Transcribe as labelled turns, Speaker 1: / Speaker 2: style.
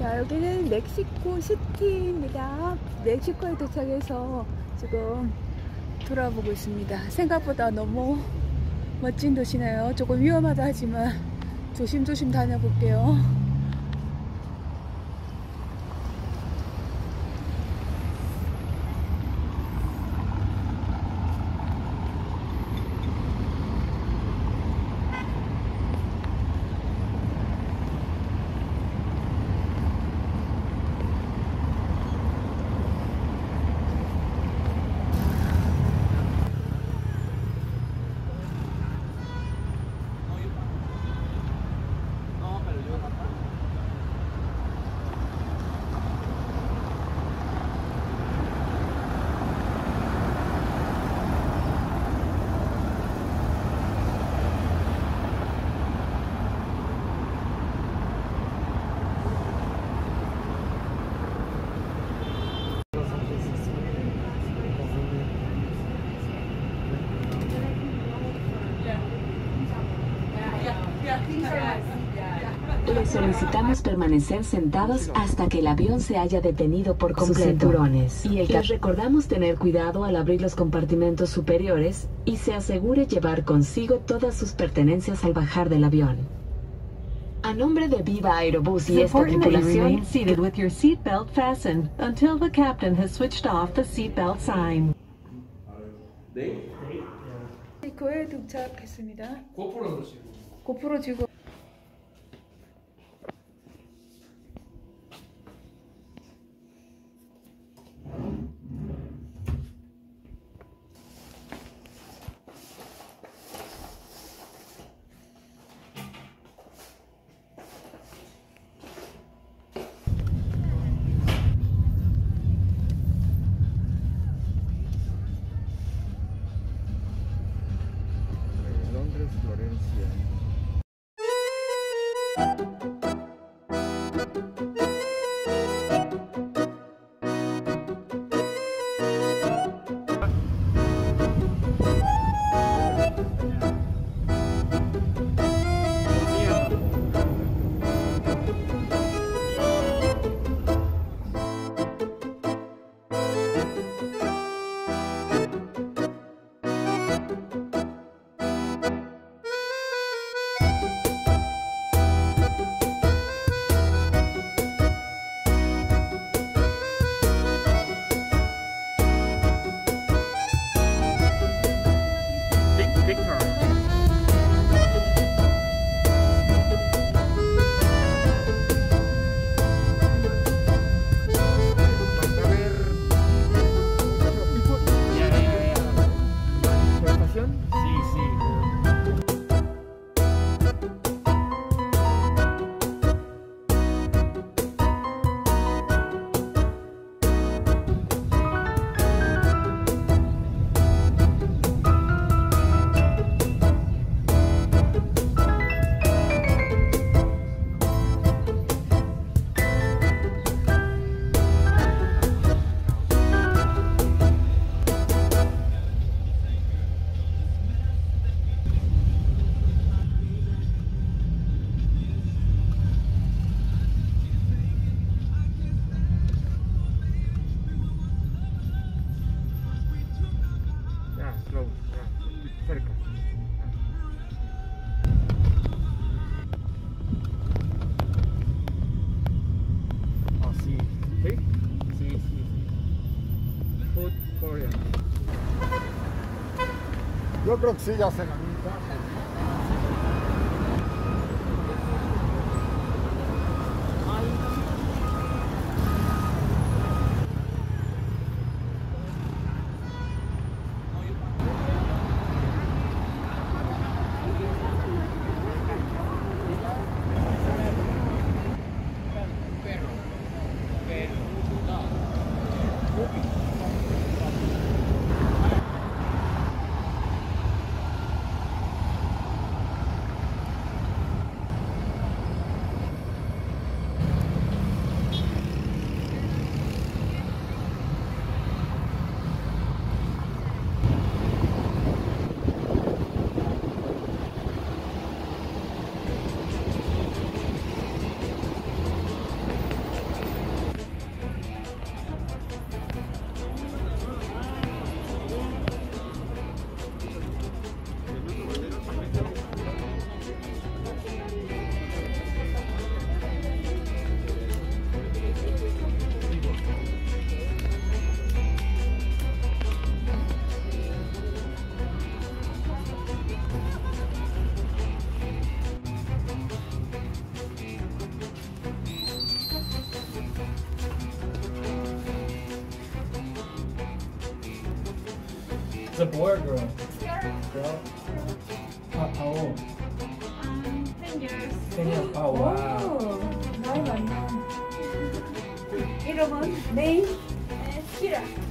Speaker 1: 자, 여기는 멕시코 시티입니다. 멕시코에 도착해서 지금 돌아보고 있습니다. 생각보다 너무 멋진 도시네요. 조금 위험하다 하지만 조심조심 다녀볼게요.
Speaker 2: Les solicitamos permanecer sentados hasta que el avión se haya detenido por completo. Sus cinturones. Y el Les recordamos tener cuidado al abrir los compartimentos superiores y se asegure llevar consigo todas sus pertenencias al bajar del avión. A nombre de Viva Aerobús y esta tripulación,
Speaker 3: seated with your seatbelt fastened until the captain has switched off the seatbelt sign.
Speaker 4: 고프로
Speaker 1: 지고
Speaker 4: sí. ¿Sí? Sí,
Speaker 5: sí. Food Korea. Yo creo que sí, ya se la mitad.
Speaker 4: It's a boy or girl? Girl. Girl? How, how old?
Speaker 6: Um, 10 years.
Speaker 4: 10 years. Oh, wow.
Speaker 1: Oh, my
Speaker 6: Name? Kira.